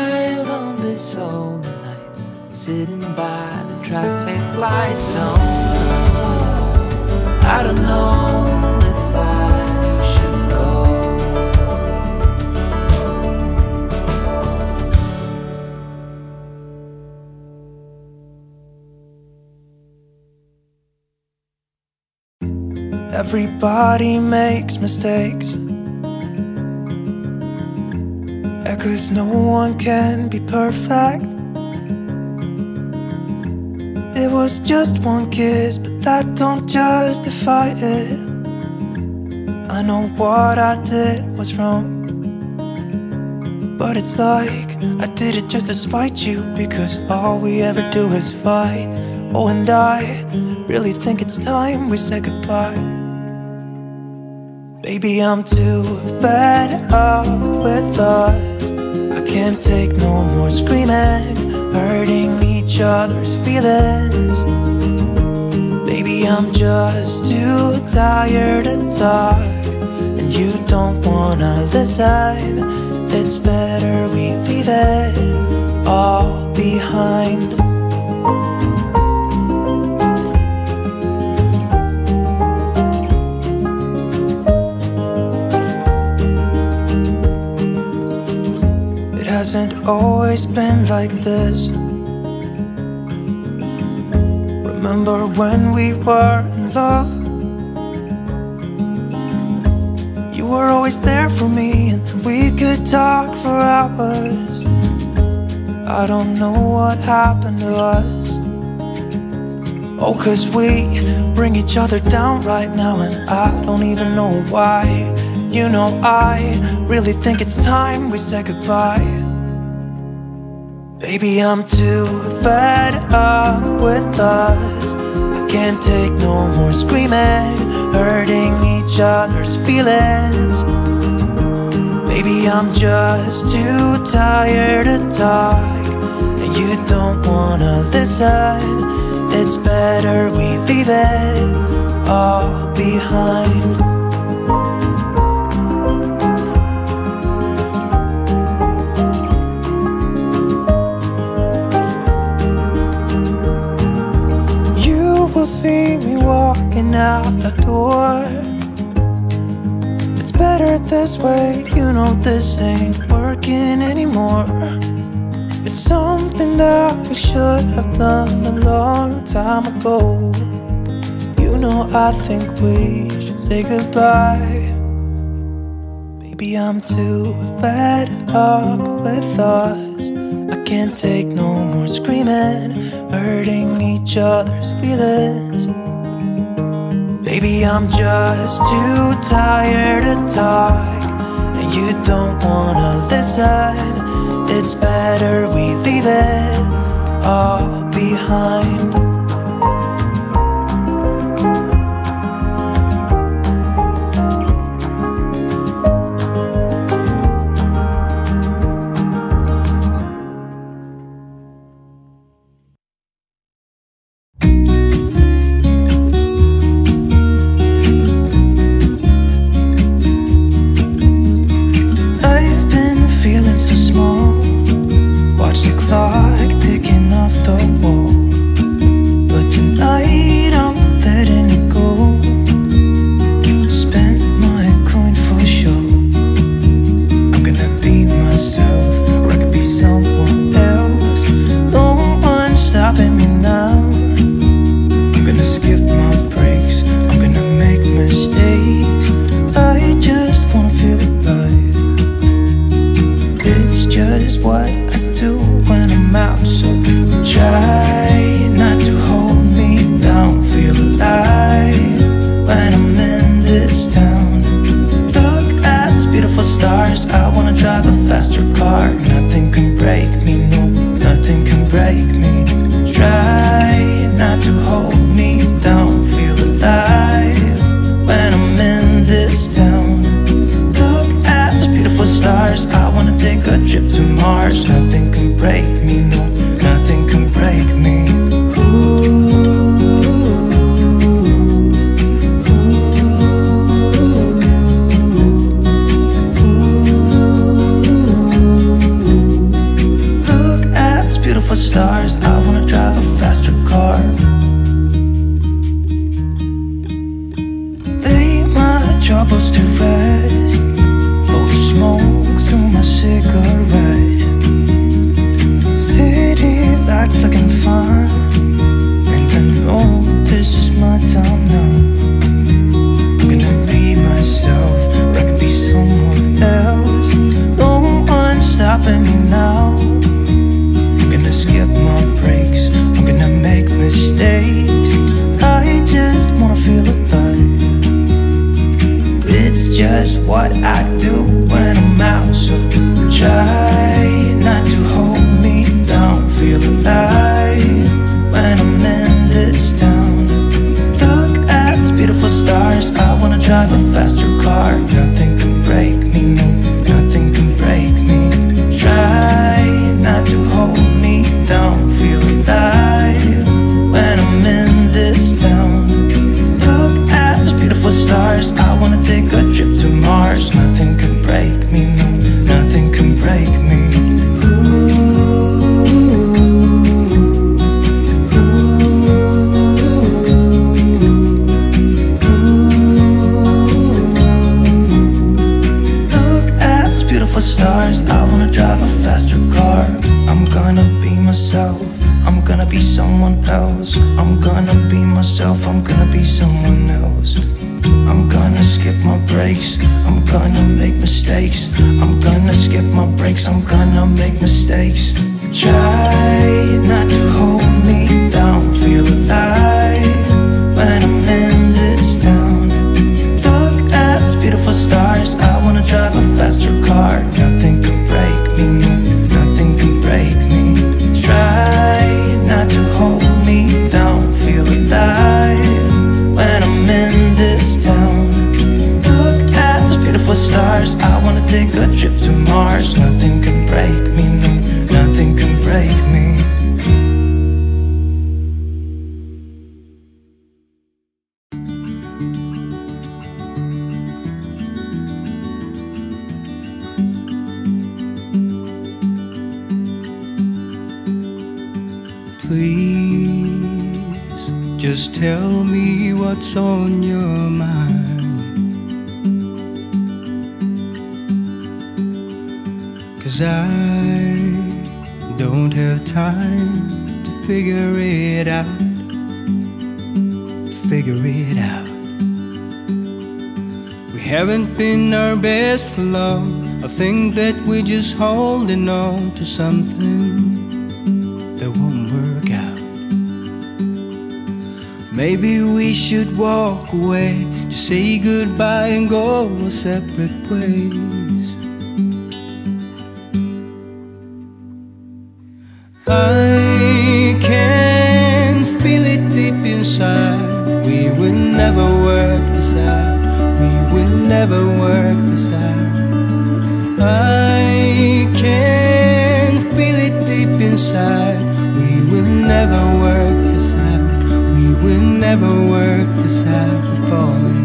wild on this old night, sitting by the traffic lights. So I don't know if I should go. Everybody makes mistakes. Cause no one can be perfect. It was just one kiss, but that don't justify it. I know what I did was wrong. But it's like I did it just to spite you because all we ever do is fight. Oh, and I really think it's time we say goodbye. Baby, I'm too fed up with us. I can't take no more screaming, hurting each other's feelings. Maybe I'm just too tired to talk, and you don't wanna listen. It's better we leave it all behind. Hasn't always been like this. Remember when we were in love? You were always there for me, and we could talk for hours. I don't know what happened to us. Oh, cause we bring each other down right now, and I don't even know why. You know, I really think it's time we said goodbye. Baby, I'm too fed up with us. I can't take no more screaming, hurting each other's feelings. Maybe I'm just too tired to talk, and you don't wanna listen. It's better we leave it all behind. walking out the door. It's better this way, you know this ain't working anymore. It's something that we should have done a long time ago. You know, I think we should say goodbye. Maybe I'm too fed up with us. I can't take no more screaming, hurting each other's feelings. Maybe I'm just too tired to talk And you don't wanna listen. It's better we leave it all behind. something that won't work out. Maybe we should walk away, just say goodbye and go our separate ways. I can feel it deep inside. We will never work this out. We will never work this out. I can. We will never work this out. We will never work this out. We're falling.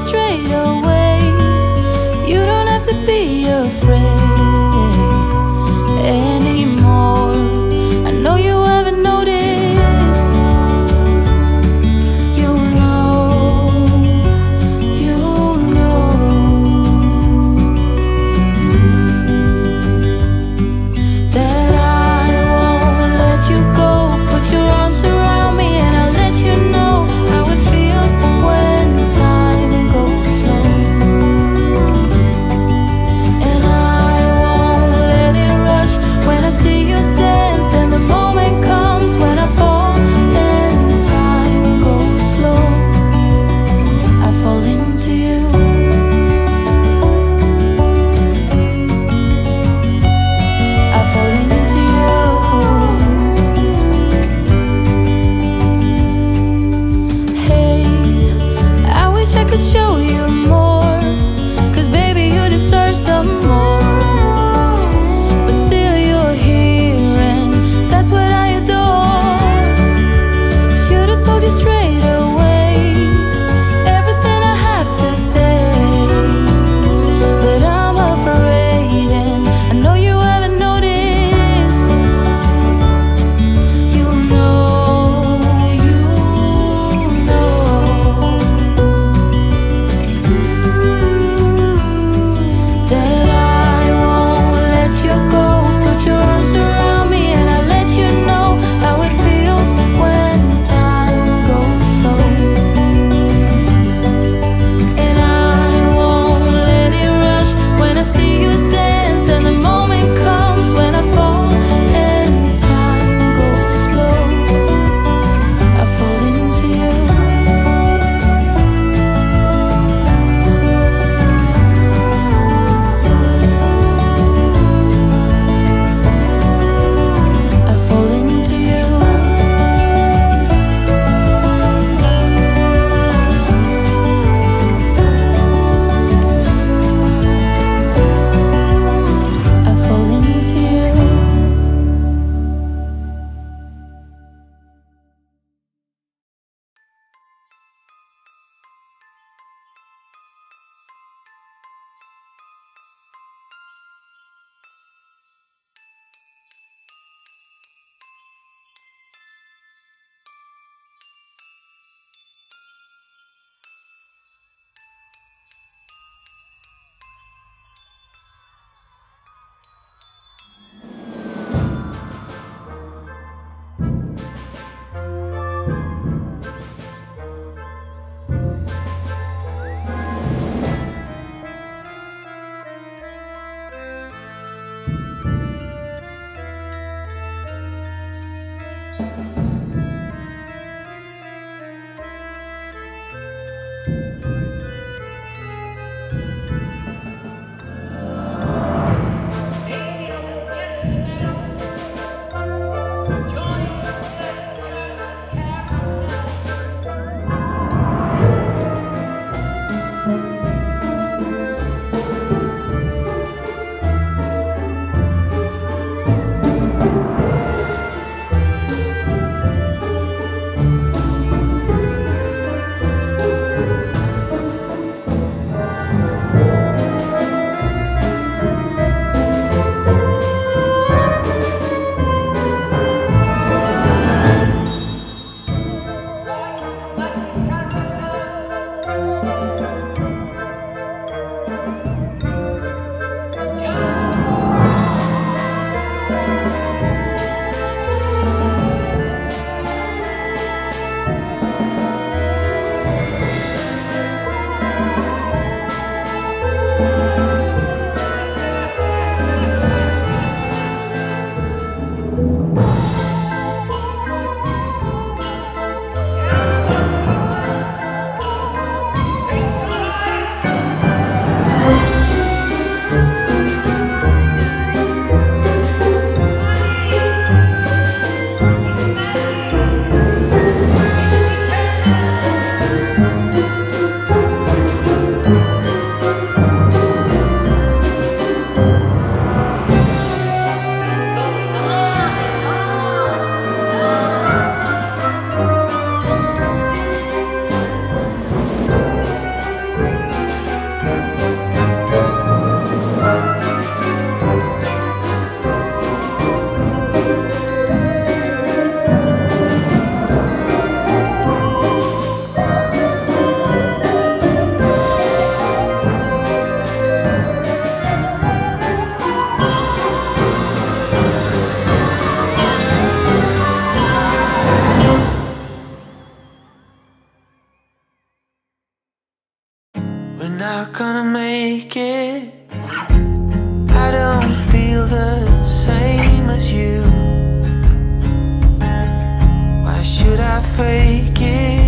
straight away. We're not gonna make it I don't feel the same as you Why should I fake it?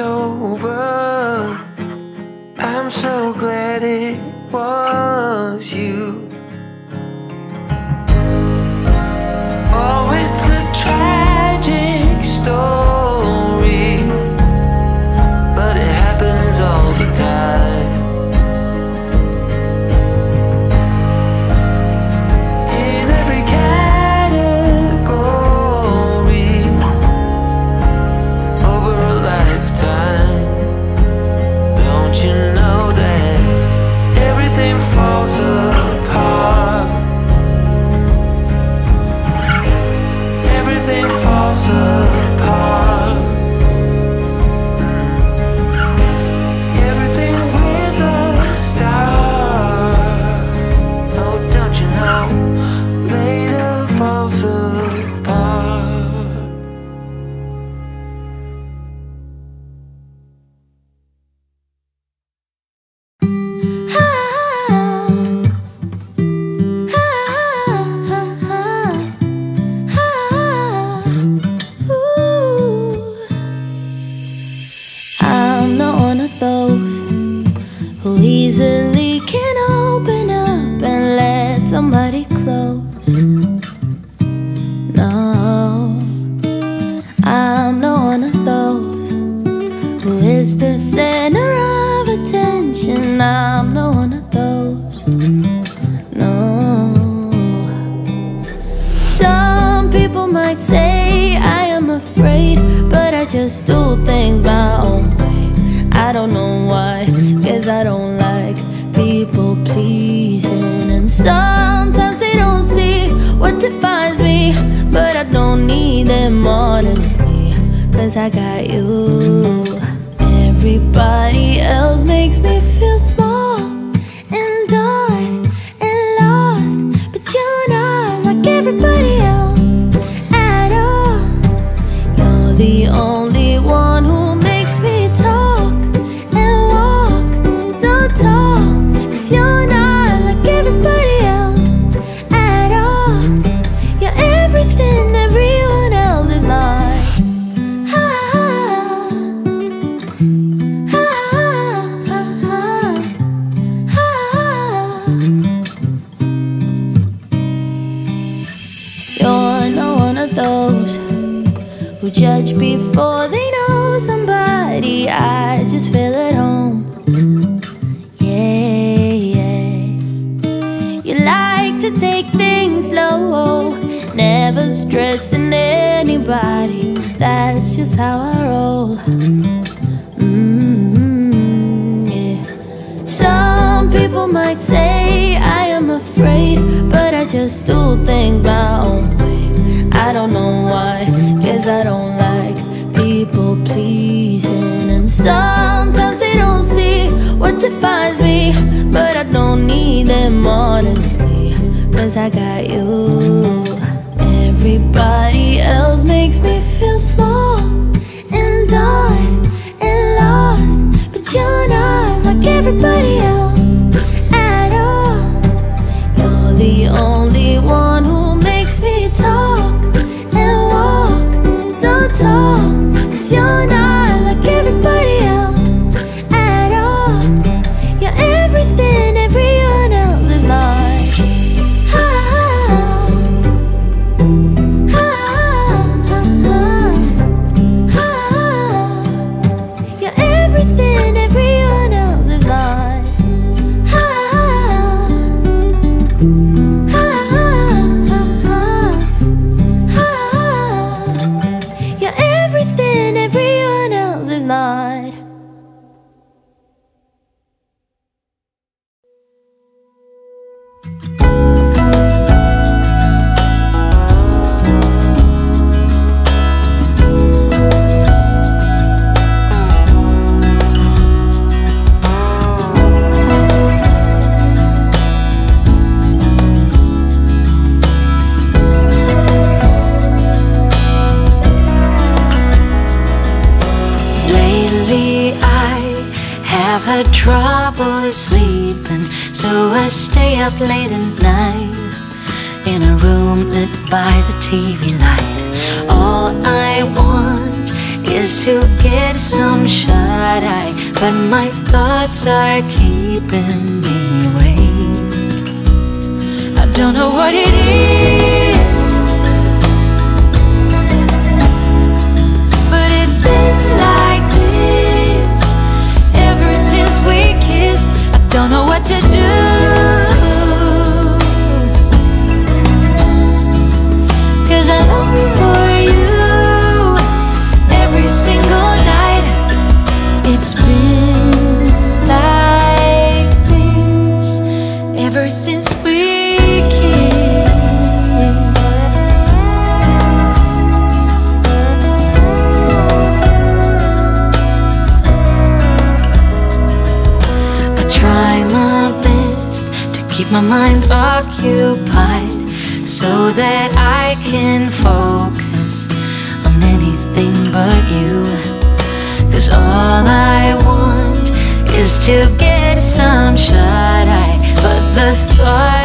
over. Judge before they know somebody. I just feel at home. Yeah, yeah. You like to take things slow, never stressing anybody. That's just how I roll. Mm, yeah. Some people might say I am afraid, but I just do things my own. I don't know why, guess I don't like people pleasing. And sometimes they don't see what defines me, but I don't need them honestly, cause I got you. Everybody else makes me feel small and done and lost, but you're not like everybody else thoughts are keeping me awake. I don't know what it is. But it's been like this ever since we kissed. I don't know what to do. Occupied so that I can focus on anything but you. Cause all I want is to get some shut eye, but the thought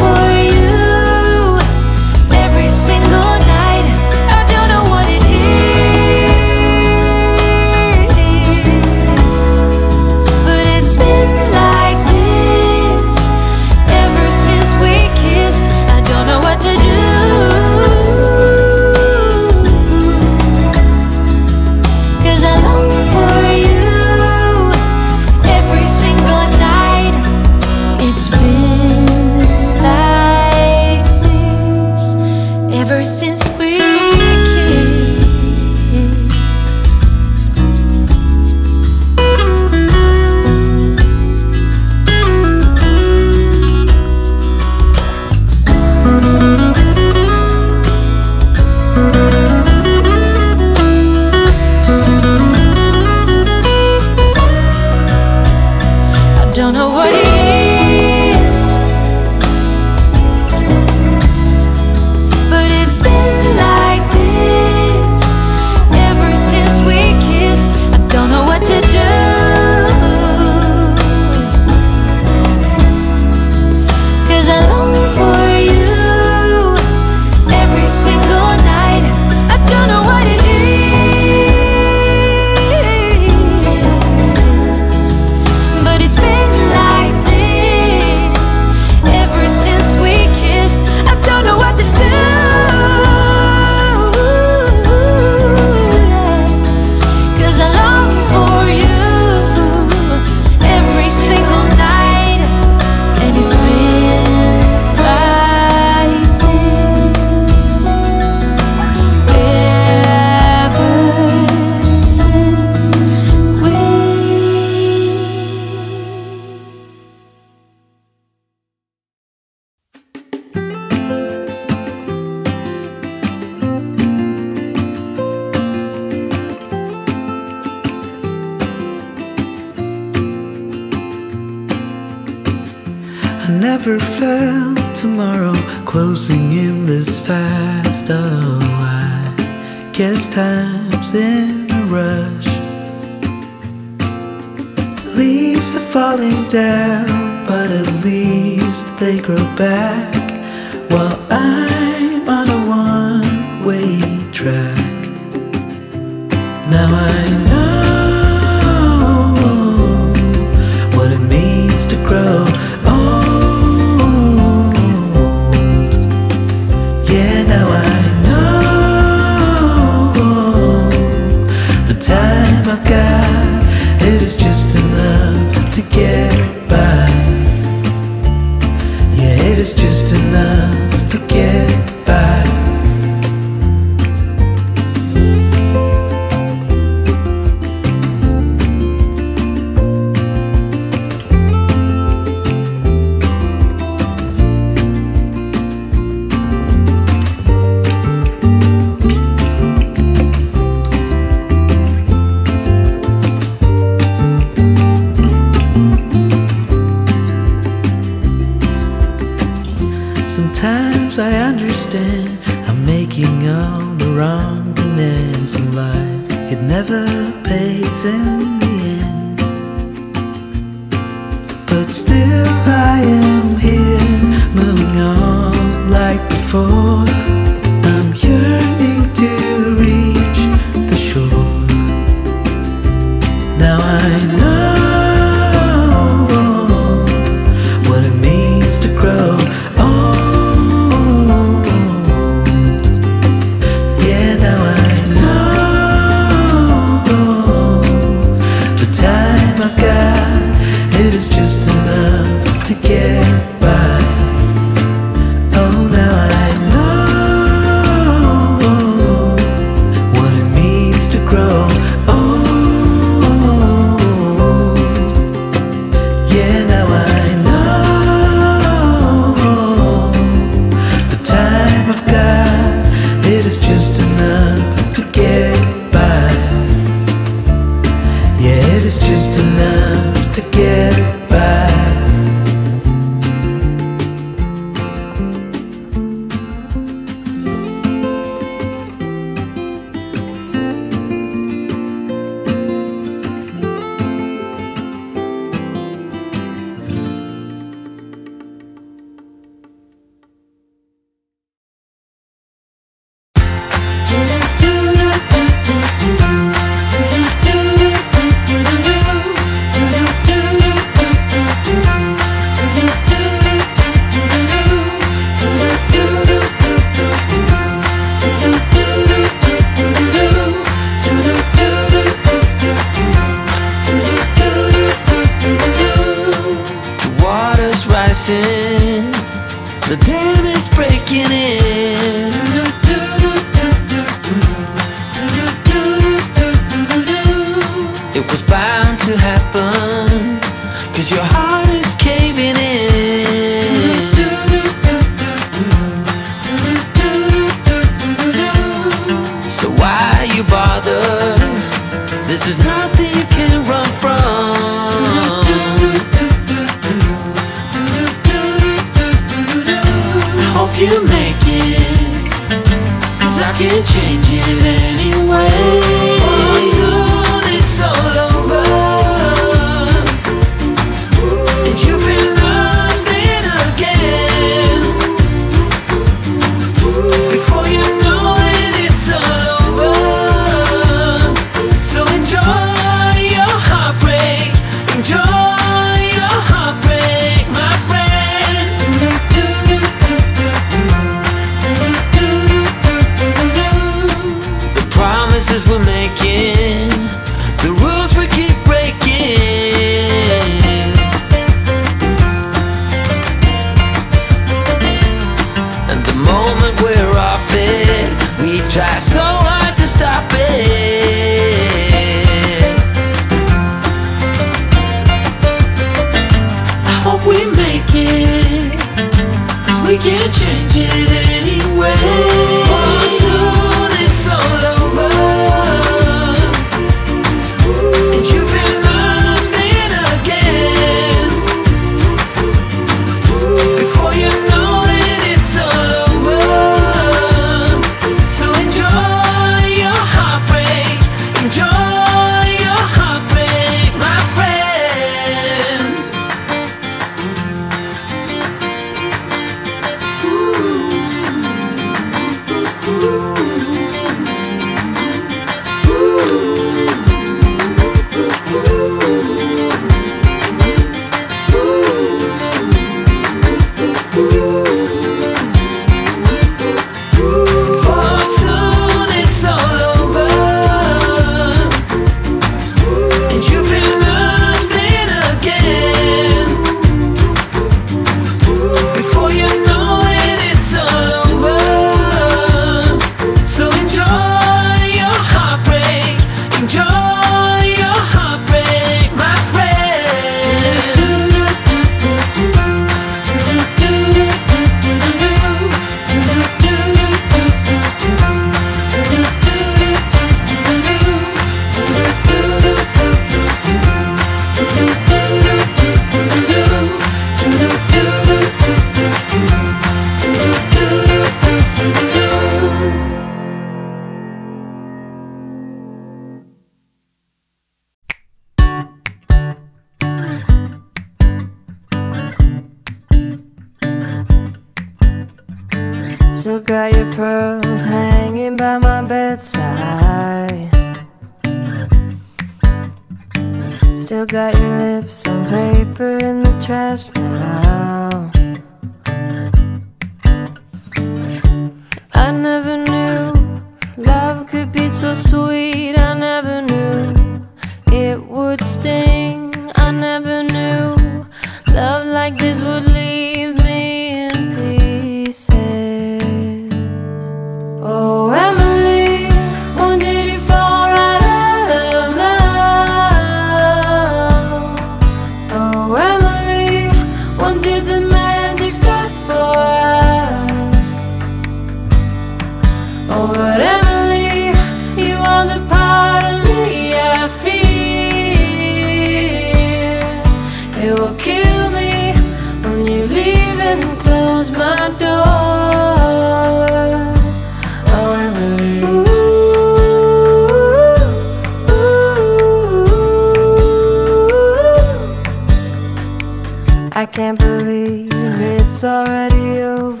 I can't believe it's already over.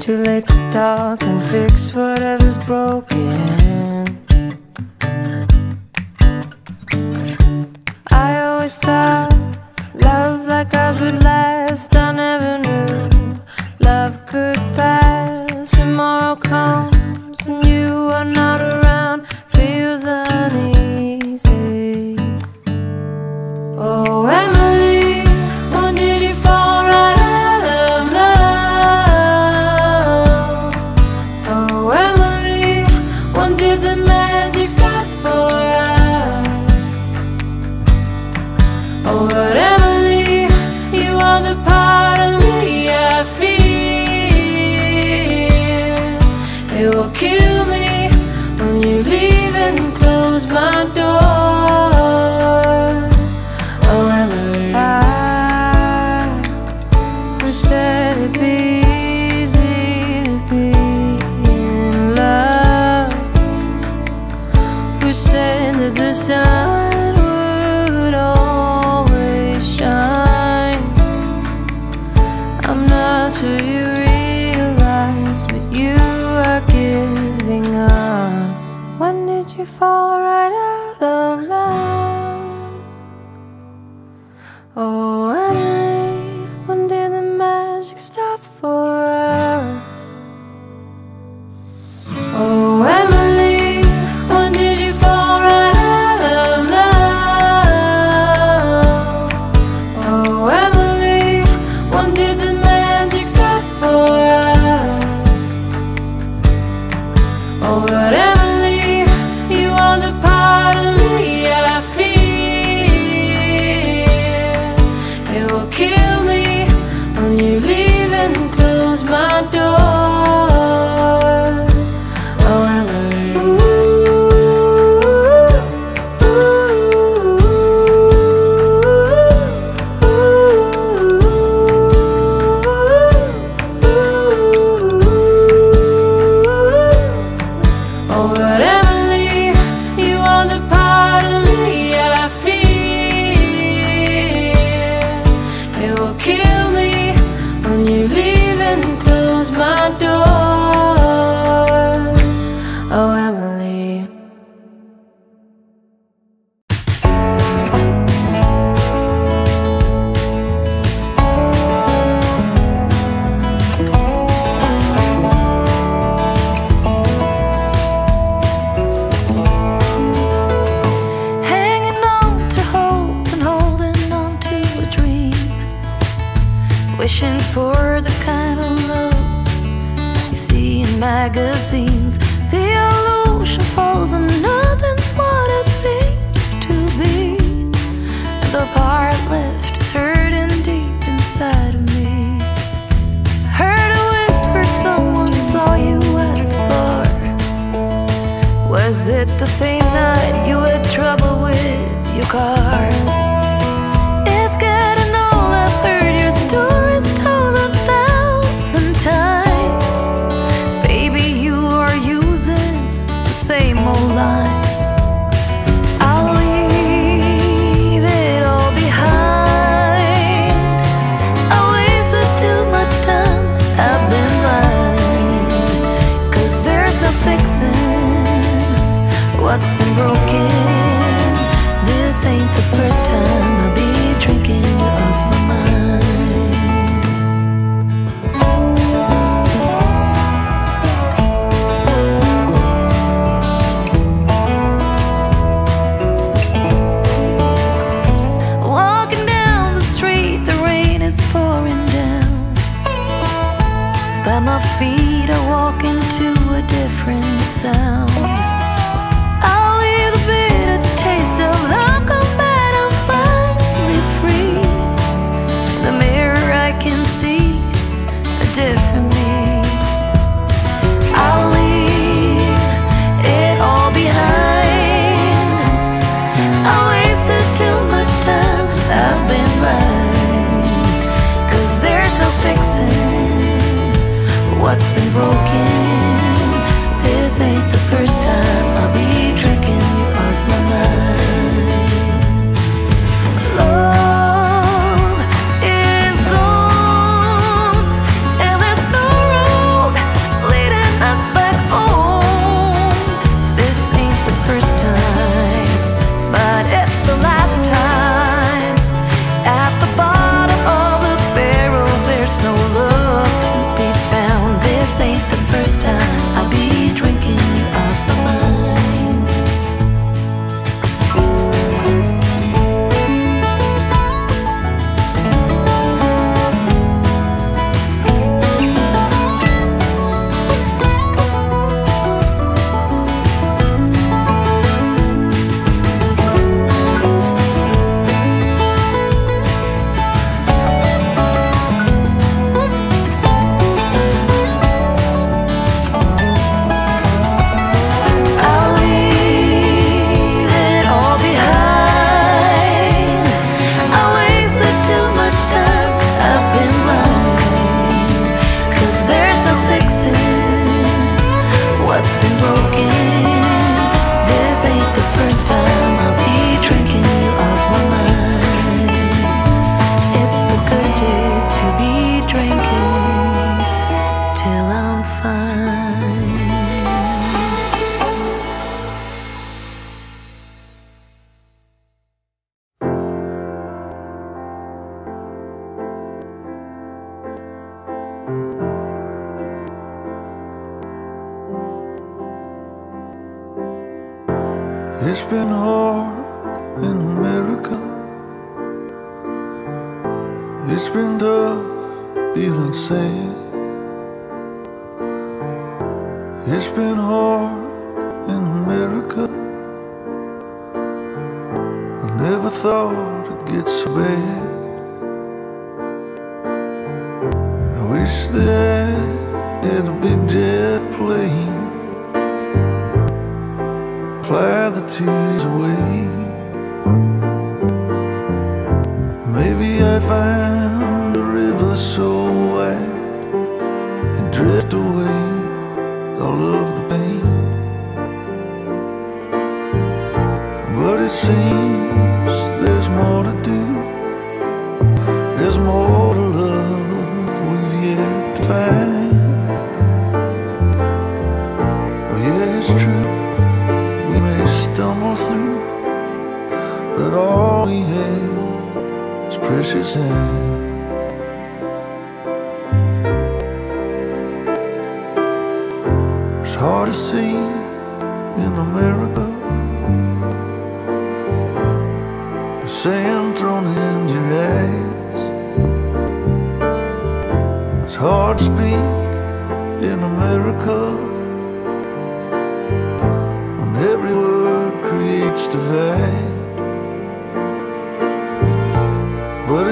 Too late to talk and fix whatever's broken. I always thought love like ours would last. I never knew love could pass. Tomorrow comes and you are not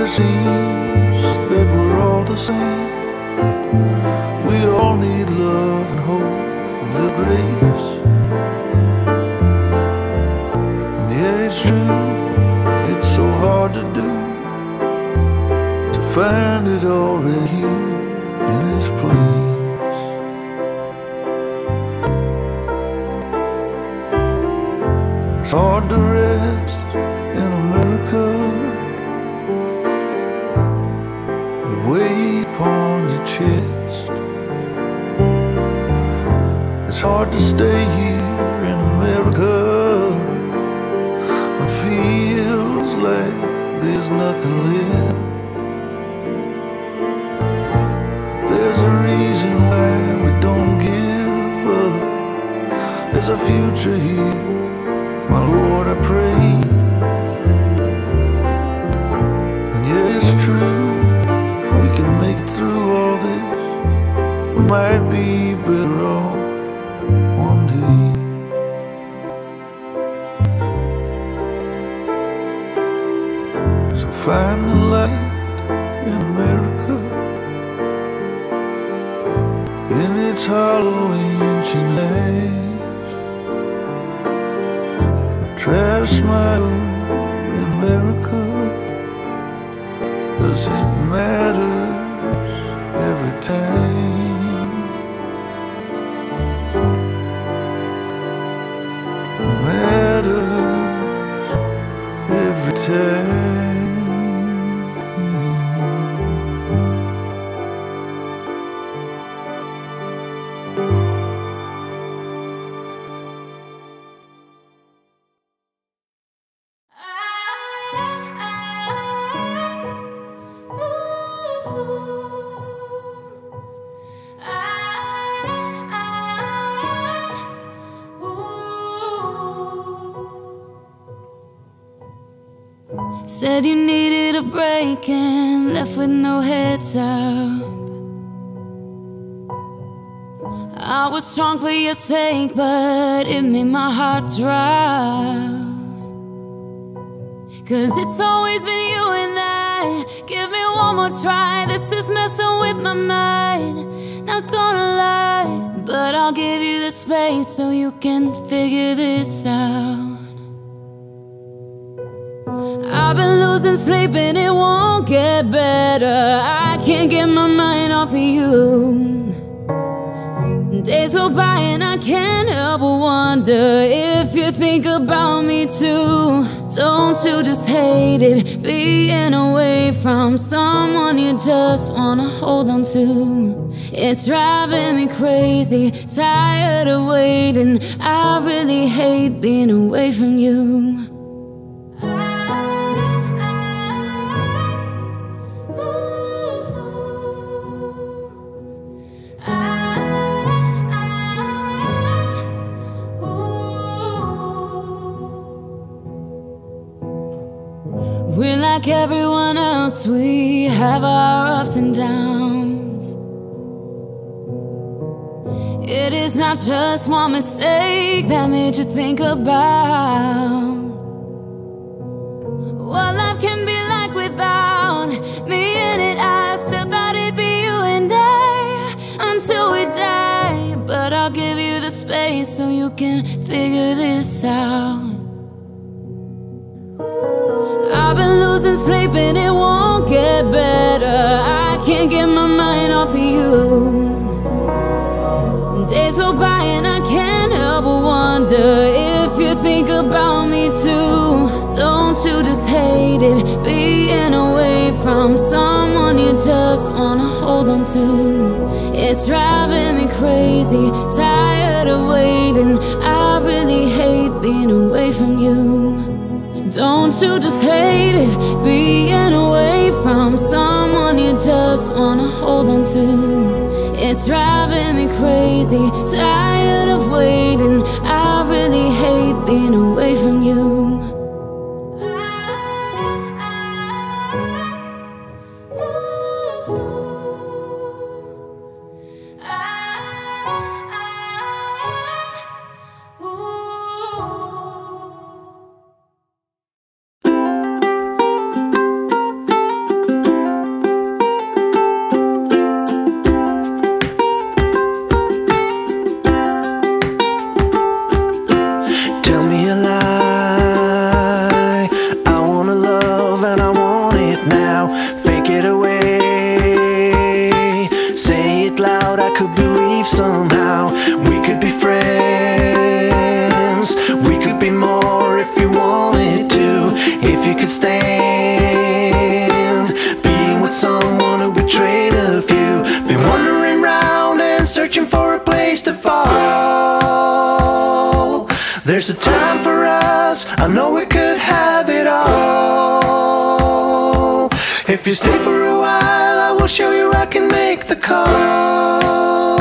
seems that we're all the same. We all need love and hope and the grace. And yeah, it's true, it's so hard to do to find it already in you place. It's hard to rest in America. weight upon your chest. It's hard to stay here in America when feels like there's nothing left. There's a reason why we don't give up. There's a future here. might be my heart drop. Cause it's always been you and I. Give me one more try. This is messing with my mind. Not gonna lie, but I'll give you the space so you can figure this out. I've been losing sleep and it won't get better. I can't get my mind off of you. Days go by and I can't help but wonder if you think about me too. Don't you just hate it being away from someone you just wanna hold on to? It's driving me crazy, tired of waiting. I really hate being away from you. Like everyone else, we have our ups and downs. It is not just one mistake that made you think about what life can be like without me in it. I still thought it'd be you and I until we die. But I'll give you the space so you can figure this out. I've been losing sleep and it won't get better. I can't get my mind off of you. Days go by and I can't help but wonder if you think about me too. Don't you just hate it being away from someone you just wanna hold on to? It's driving me crazy, tired of waiting. I really hate being away from you. Don't you just hate it being away from someone you just wanna hold on to? It's driving me crazy, tired of waiting. I really hate being away from you. There's a time for us. I know we could have it all. If you stay for a while, I will show you I can make the call.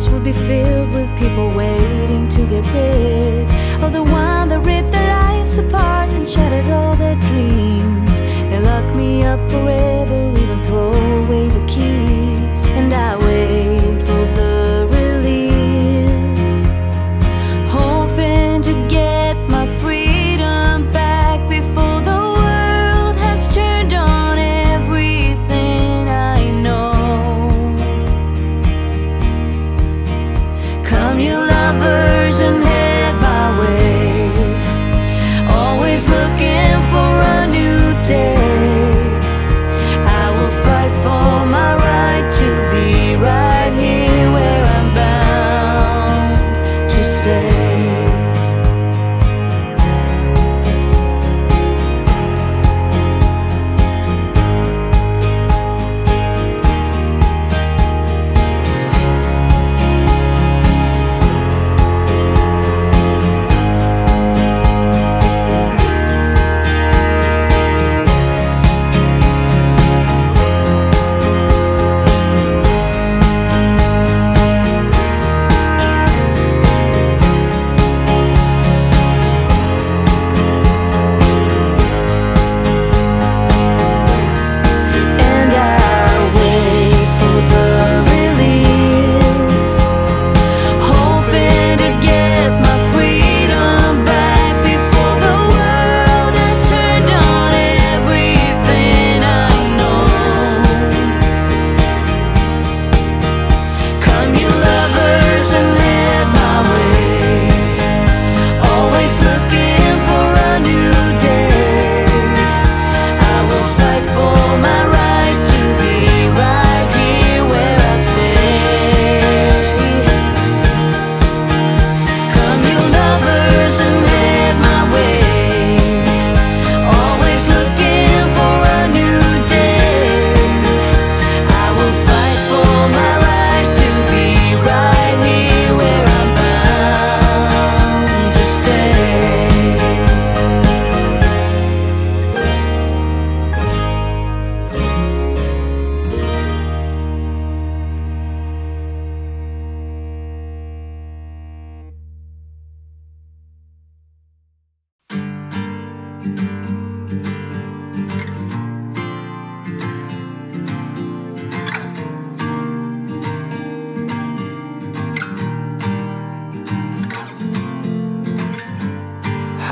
house would be filled with people waiting to get rid of the one that ripped their lives apart and shattered all their dreams. They lock me up forever, even though.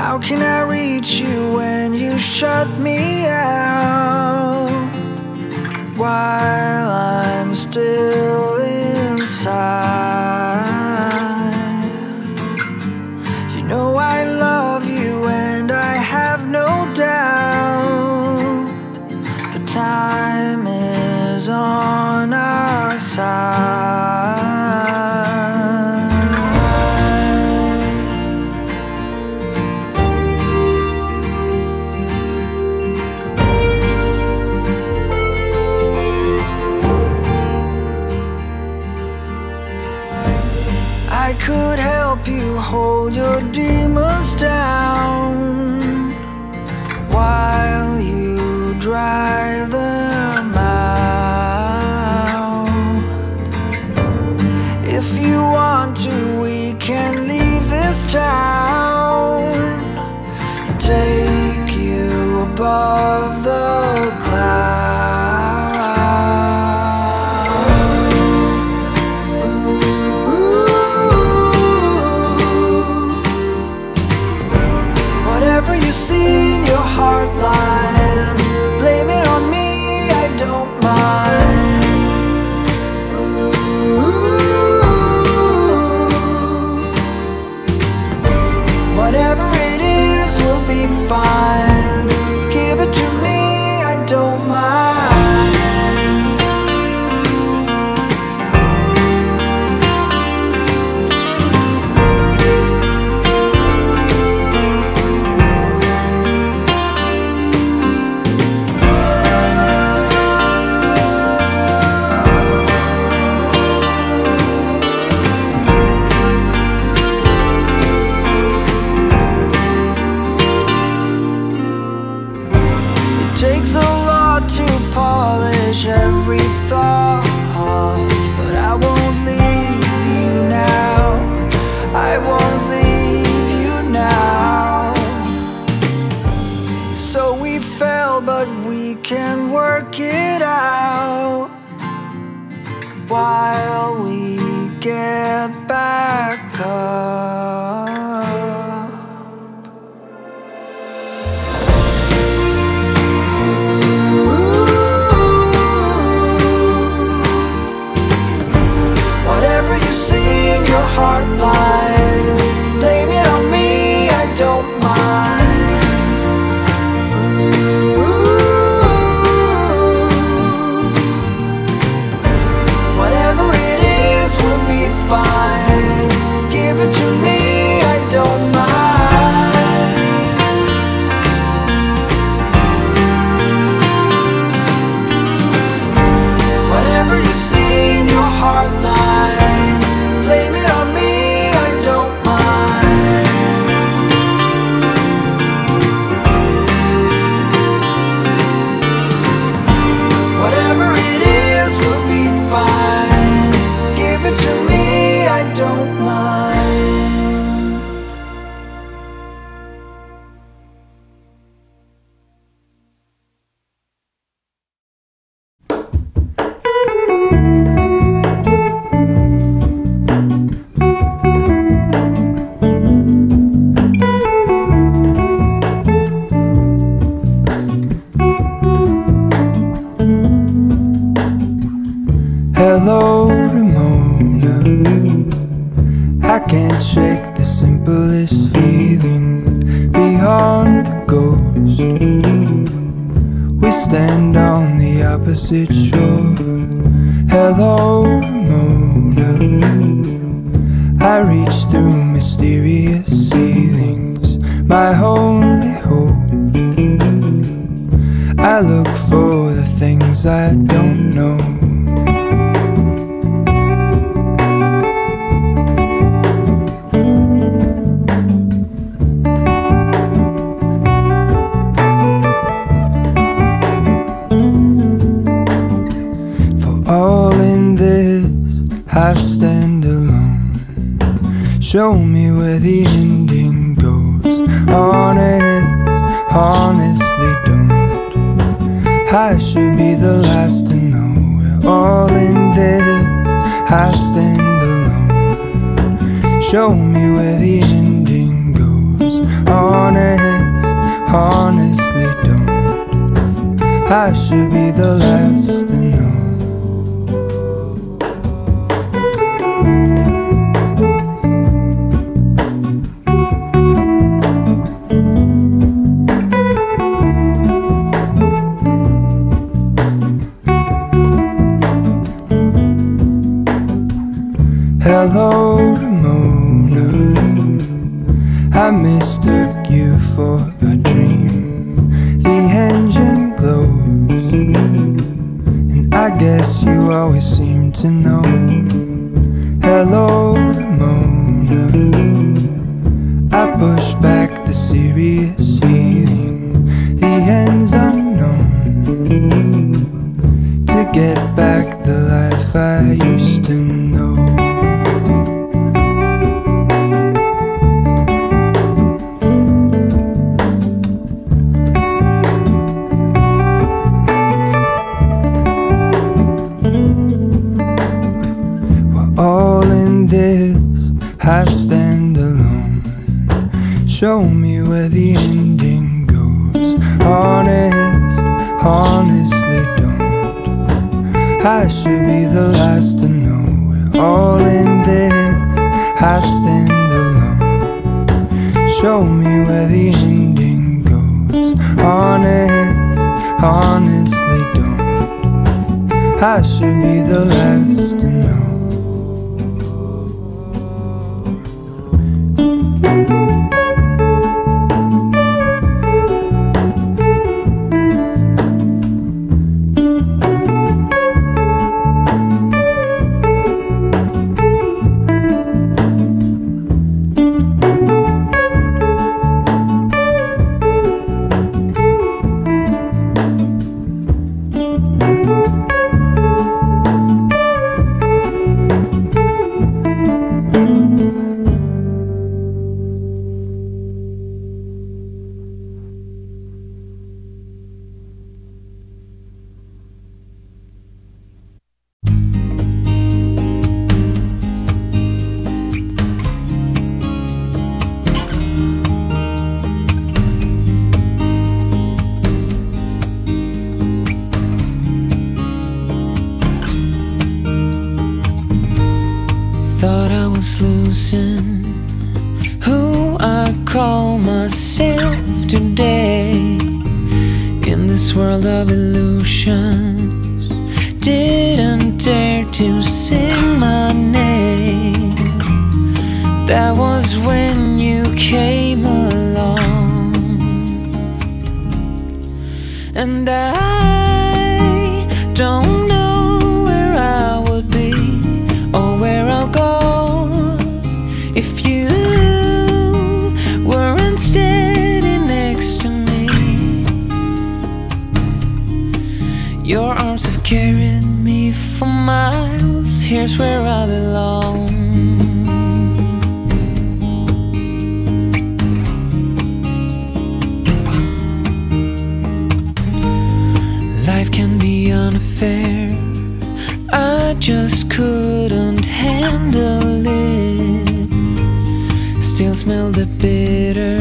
How can I reach you when you shut me out? While I'm still inside Mona, I mistook you for a dream. The engine glows, and I guess you always seem to know. Hello, Mona, I push back the serious heat. to me. Here's where I belong. Life can be unfair. I just couldn't handle it. Still smell the bitter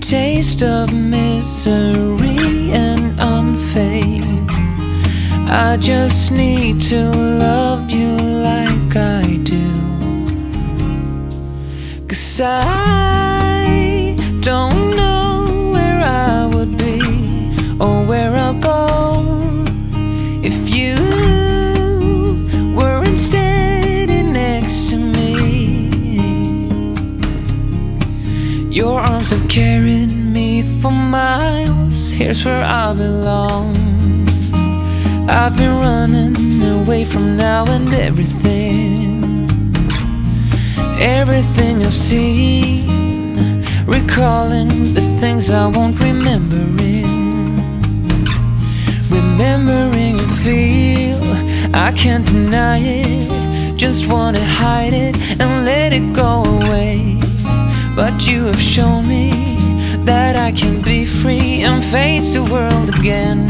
taste of misery and unfaith. I just need to love I don't know where I would be or where I'll go if you weren't standing next to me. Your arms have carried me for miles. Here's where I belong. I've been running away from now and everything. Everything I've seen. Recalling the things I won't remember in. Remembering a feel, I can't deny it. Just wanna hide it and let it go away. But you have shown me that I can be free and face the world again.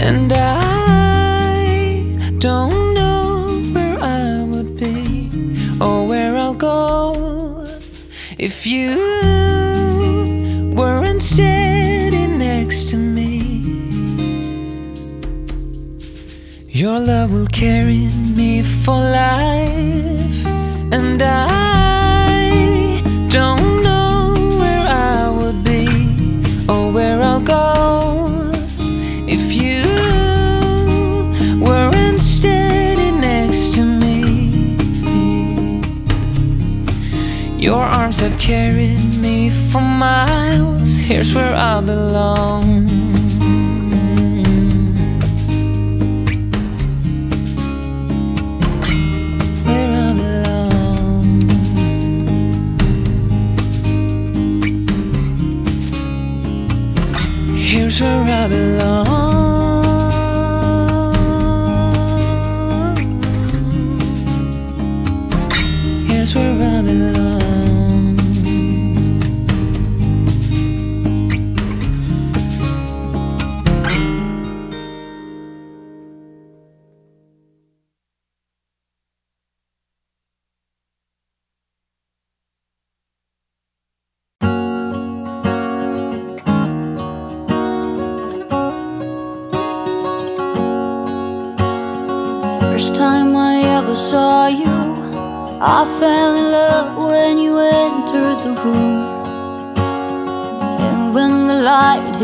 And I don't if you weren't standing next to me. Your love will carry me for life, and I Have carried me for miles. Here's where I belong. Where I belong. Here's where I belong.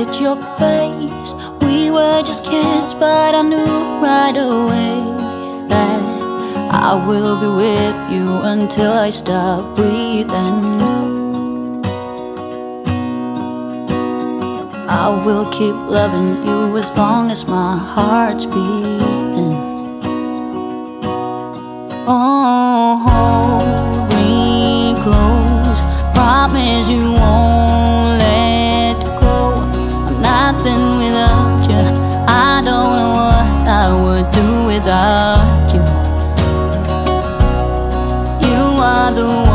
Your face, we were just kids, but I knew right away that I will be with you until I stop breathing. I will keep loving you as long as my heart's beating. Oh, hold me close. Promise you won't I would do without you. You are the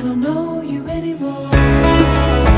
I don't know you anymore.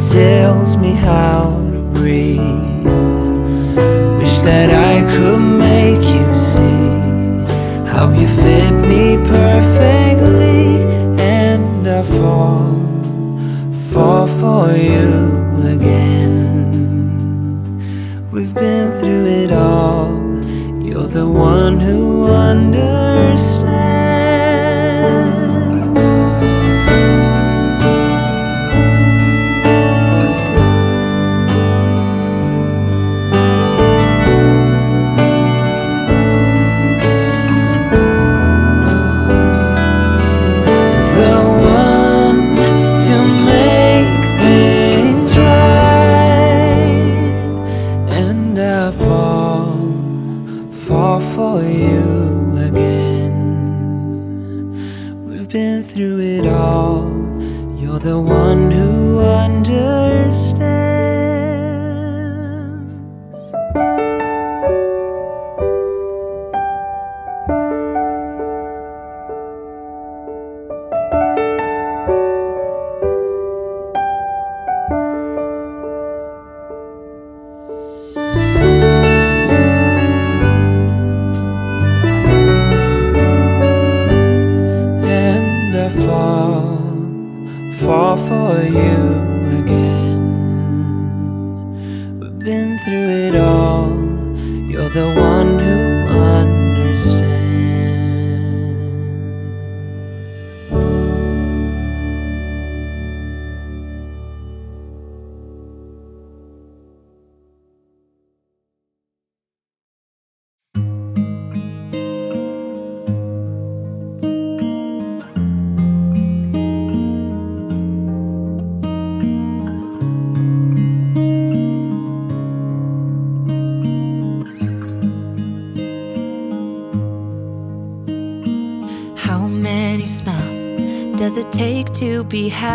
tells me how to breathe. Wish that I could make you see how you fit me perfectly, and I fall, fall for you again. We've been through it all. You're the one who understands.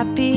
happy